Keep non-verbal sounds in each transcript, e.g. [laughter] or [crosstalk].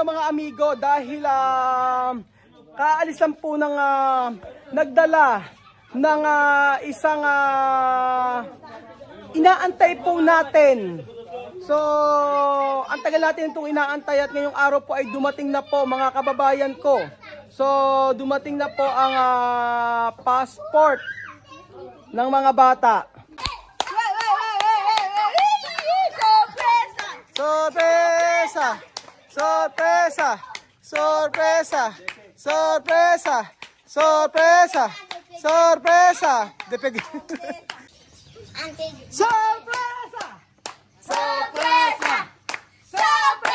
inyo mga amigo dahil ah, kaalis lang po ng ah, nagdala ng ah, isang ah, inaantay po natin. So, ang tagal natin itong inaantay at ngayong araw po ay dumating na po mga kababayan ko. So, dumating na po ang ah, passport ng mga bata. Sorpresa! Sorpresa! Sorpresa! Sorpresa! Sorpresa! Sorpresa! Depende. Sorpresa! Sorpresa! Sorpresa!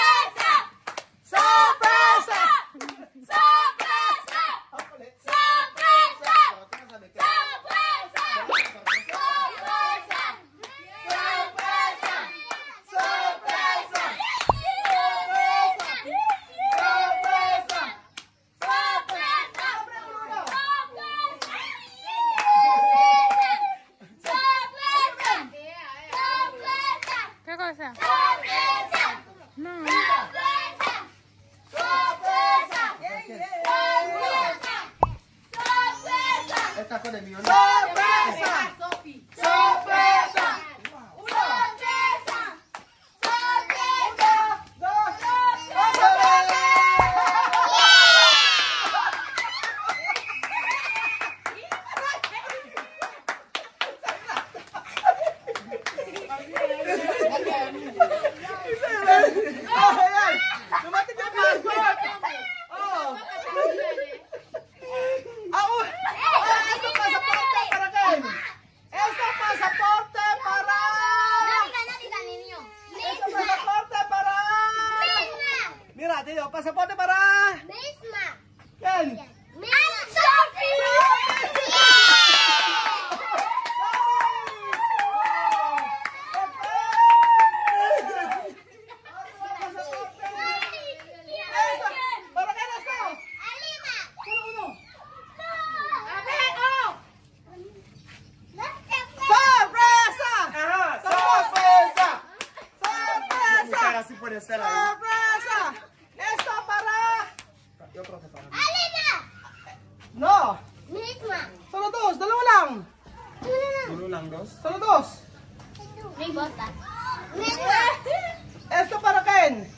Esto para Ken.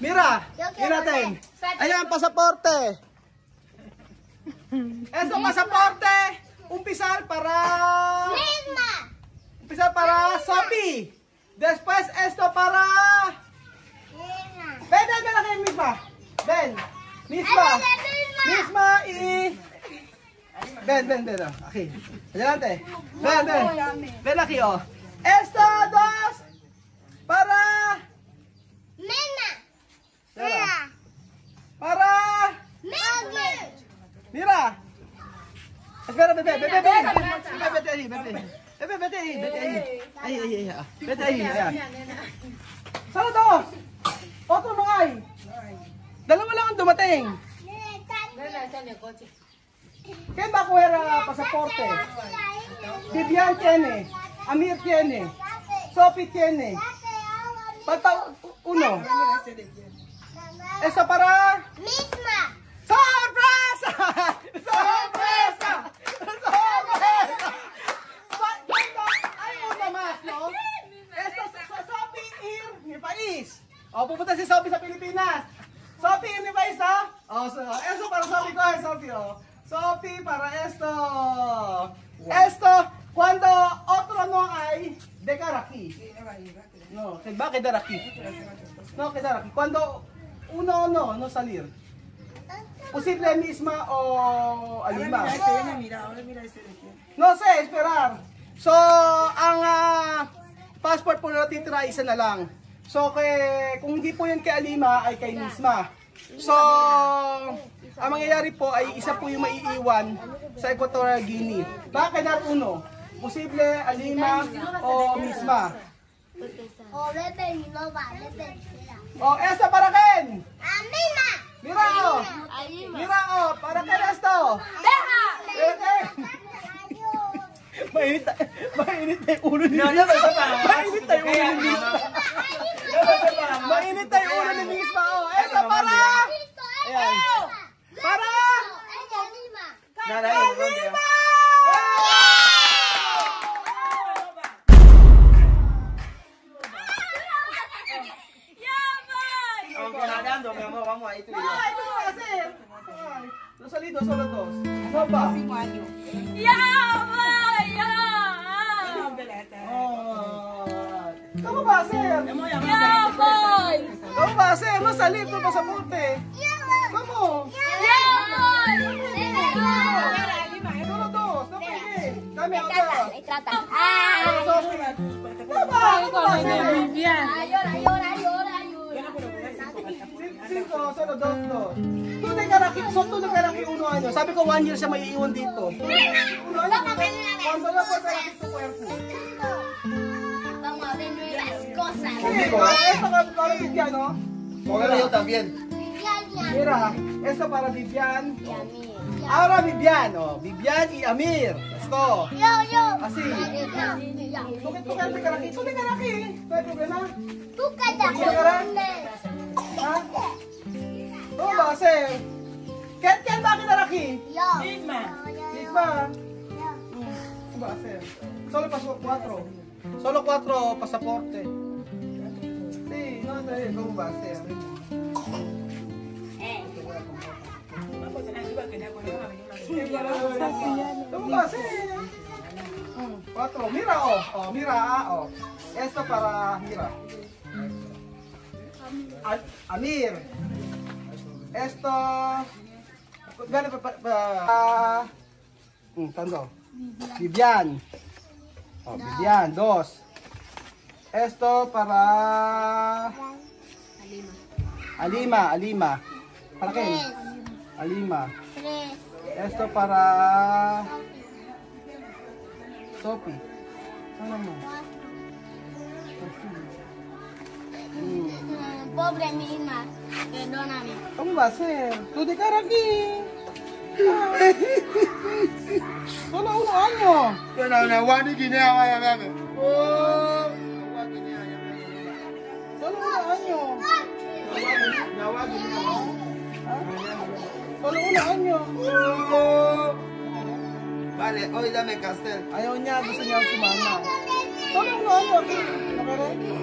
Mira, mira Ten. Ayan, pasaporte. Esto pasaporte. Umpisal para... Umpisal para Sophie. Después esto para... Ven, ven, ven aquí misma. Ven. Misma. Misma y... Ven, ven, ven. Aquí. Adelante. Ven, ven. Ven aquí, oh. Vete ahí, ayan. Saan to? Otro mga ay. Dalawa lang ang dumating. Kaya ba kuwera pasaporte? Vivian tiene. Amir tiene. Sophie tiene. Pata uno. Esa para... ¡Sorpresa! [laughs] ¡Sorpresa! ¡Sorpresa! Pa- ito, Hay una más, ¿no? Esto sa Sophie Ir, mi país. O, pupunta si Sophie sa Pilipinas. Sophie mi país, ha? O, so, eso para Sophie ko, Sophie, o. Sophie, para esto. Esto, cuando otro no hay, dejar aquí. No, que va quedar aquí. No, quedar aquí. Cuando uno no, no salir. Posible misma o alima. No sé, esperar. So, ang ah, passport po na titira, isa na lang. So, kay, kung hindi po yun kay Alima, ay kay Misma. So, ang mangyayari po ay isa po yung maiiwan sa Equatorial Guinea. Baka na uno. Posible Alima o Misma. O, esta para Ken! Mira, oh! Mira, oh! Para Ken esto! Okay. Mainit, [laughs] mainit na yung ulo ni Misma. Mainit na yung ulo ni Misma. Mainit yung ulo ni Misma. Oh, eto ito No, yun. ito na kasi. Ay, Dos salidos, solo dos. Soba. Oh. Kamu ba, sir? Kamu ba, sir? No, salit no pasaporte. Kamu? Solo dos. No pwede. Kami ako. Sophie. Diba? Kamu ba, sir? Vivian. Cinco, solo dos, dos. Tunay karaki, so tunay karaki uno ano. Sabi ko one year siya may iiwan dito. Uno ano? Cuando la puerta karaki tu cuerpo. Vamos a ver nuevas cosas. Ka para Vivian, no? Póngalo yo también. Mira, esto para Vivian. Ahora Vivian, oh. Vivian y Amir. Esto. Yo, yo. Así. Bakit po karaki karaki? Tunay karaki. No hay problema. Tú cállate. Ha? Oo ba, sir? Ken, Ken, bakit karaki? Yo. Isma. Ano ba, sir? Solo paso 4. Solo 4 pasaporte. Sí, no, no, ¿cómo va a ser? ¿Cómo va a ser? Mm, Cuatro. Mira, oh, oh, mira, ah, oh. Esto para, mira. Amir. Esto. Gano pa, mm, tando. Vivian. Oh, Vivian, dos. Esto para... Alima, Alima. ¿Para qué? Alima. Tres. Esto para... Sophie. Ano mo? Mm. Hmm, pobre mi hija, perdóname. ¿Cómo va a ser? Tú te quedas aquí. Solo unos años. Bueno, una guani guinea, vaya, vaya. Oh. Solo unos años. Solo unos años. Oh. Vale, hoy dame castel. Ay, oñado, señor, su mamá. Solo unos años aquí. ¿No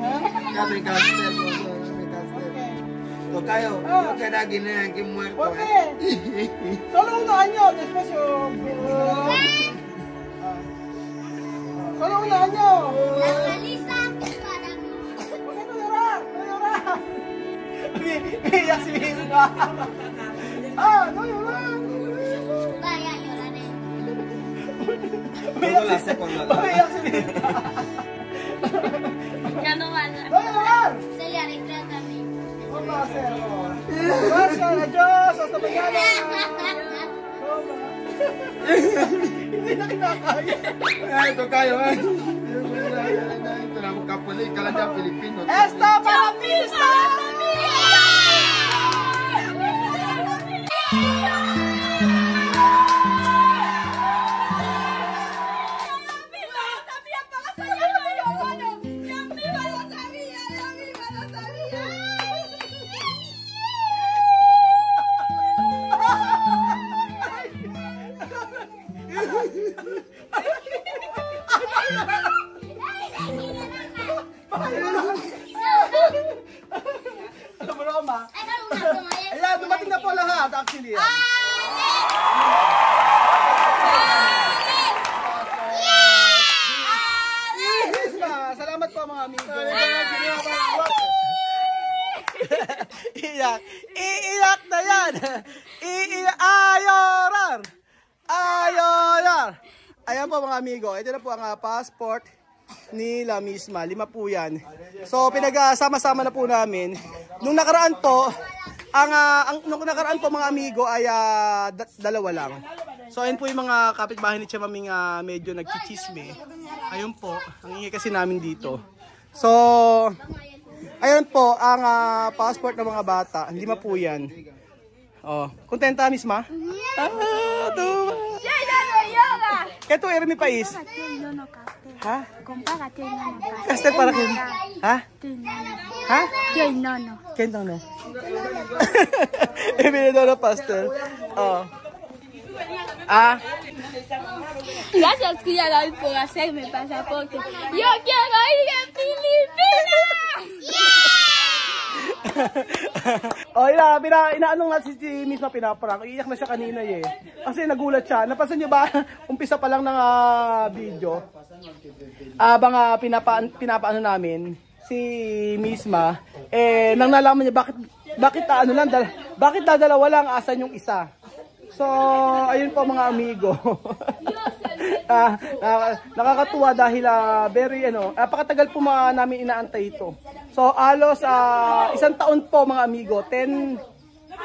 Dame castel, por favor, dame castel. Okay. Tocayo, Ah. no queda Guinea aquí muerto. ¿Por eh. qué? Solo un año. Después yo... Ah. Solo un año. La paliza es para mí. ¿Por qué no llorar? No llorar. Iyak si Isma. Ah, no llorar. Vaya, lloraré. Yo no la sé cuando la- Hindi na kinakaya. Ay, tocayo, ay. Ito na mo kapuli, kala dyan Pilipino. Esta para pista! Lahat actually. Isma, salamat po mga amigo. Iyak. Iiyak na yan. Iiyak. Ayorar. Ayorar. Ayan po mga amigo. Ito na po ang ah, passport ni La Misma. Lima po yan. So pinagsama-sama na po namin. Nung nakaraan po, ang, ah, ang nung nakaraan po mga amigo ay ah, da- dalawa lang. So ayun po yung mga kapitbahay ni Chamaming ah, medyo nagchichisme. Ayun po, ang ingay kasi namin dito. So, ayun po ang ah, passport ng mga bata. Lima po yan. Oh, kontenta misma? Ah, tuwa. Kaya to, Ermi Pais. Ha? Castel para kin. Ha? Ha? Ken daw no. [laughs] Emily daw na pastel. Oh. Ah, Gracias, Kuya Gaby, por hacerme pasaporte. ¡Yo quiero ir a Filipinas! [laughs] oh, ina, pina, inaano nga si, si Miss na pinaprank. Iiyak na siya kanina eh. Kasi nagulat siya. Napansin niyo ba, [laughs] umpisa pa lang ng ah, video. Abang uh, pinapa, pinapaano namin, si Misma, eh, nang nalaman niya bakit, bakit ah, ano lang, dal, bakit dadalawa lang, asan yung isa. So, ayun po mga amigo. [laughs] Ah, ah, nakakatuwa dahil ah, very ano, napakatagal po mga namin inaantay ito. So, alos ah, isang taon po mga amigo, 10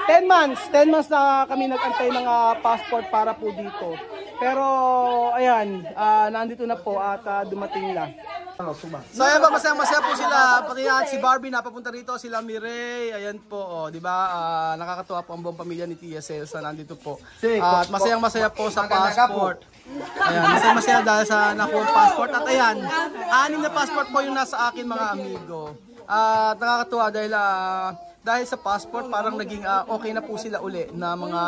10 months, 10 months na kami nagantay ng ah, passport para po dito. Pero ayan, ah, nandito na po at ah, dumating na. So ayan ba, masaya masaya po sila. Pati yan, si Barbie napapunta rito, sila Mireille, ayan po, oh, di ba? Ah, nakakatuwa po ang buong pamilya ni Tia Sales na nandito po. At masayang masaya po sa passport. Ayan, masayang masaya dahil sa nakuha passport. At ayan, anim na passport po yung nasa akin mga amigo. At nakakatuwa dahil ah, dahil sa passport parang naging ah, okay na po sila uli na mga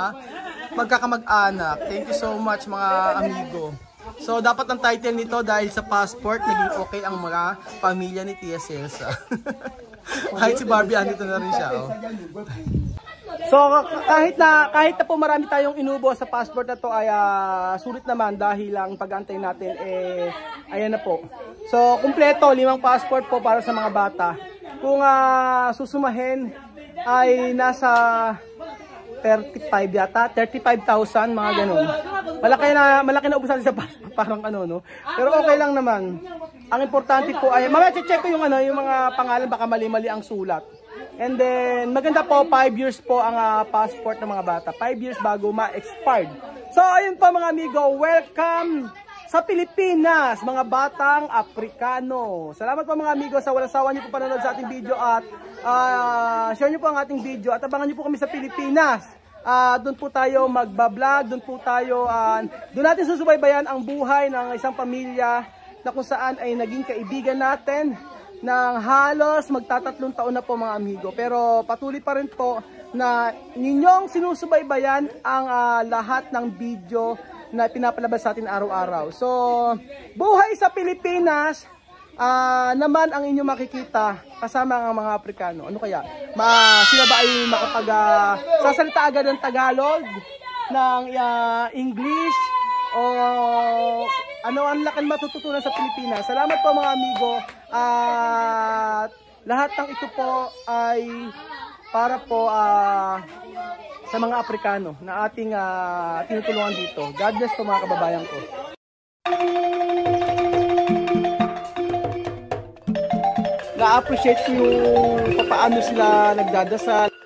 magkakamag-anak. Thank you so much mga amigo. So dapat ang title nito dahil sa passport naging okay ang mga pamilya ni Tia Celsa. [laughs] Kahit si Barbie andito na rin siya. Oh. So kahit na kahit na po marami tayong inubo sa passport na to ay ah, sulit naman dahil ang pag-antay natin eh ayan na po. So kumpleto limang passport po para sa mga bata. Kung ah, susumahin ay nasa 35 yata, 35,000 mga ganun. Malaki na malaki na ubos natin sa parang ano no. Pero okay lang naman. Ang importante po ay mga check ko yung ano, yung mga pangalan baka mali-mali ang sulat. And then maganda po 5 years po ang ah, passport ng mga bata. 5 years bago ma-expired. So ayun po mga amigo, welcome sa Pilipinas, mga batang Afrikano. Salamat po mga amigo sa walang sawa niyo po panonood sa ating video at ah, share niyo po ang ating video at abangan niyo po kami sa Pilipinas. Ah, doon po tayo magbablog, doon po tayo, ah, doon natin susubaybayan ang buhay ng isang pamilya na kung saan ay naging kaibigan natin ng halos magtatatlong taon na po mga amigo. Pero patuloy pa rin po na ninyong sinusubaybayan ang ah, lahat ng video na pinapalabas sa atin araw-araw. So, buhay sa Pilipinas, ah, naman ang inyong makikita kasama ang mga Aprikano. Ano kaya? Ma, sila ba ay makapag ah, sasalita agad ng Tagalog, ng ah, English, o ano ang lakan matututunan sa Pilipinas. Salamat po mga amigo. At lahat ng ito po ay para po ah, sa mga Aprikano na ating ah, tinutulungan dito. God bless po mga kababayan ko. Na-appreciate ko yung paano sila nagdadasal.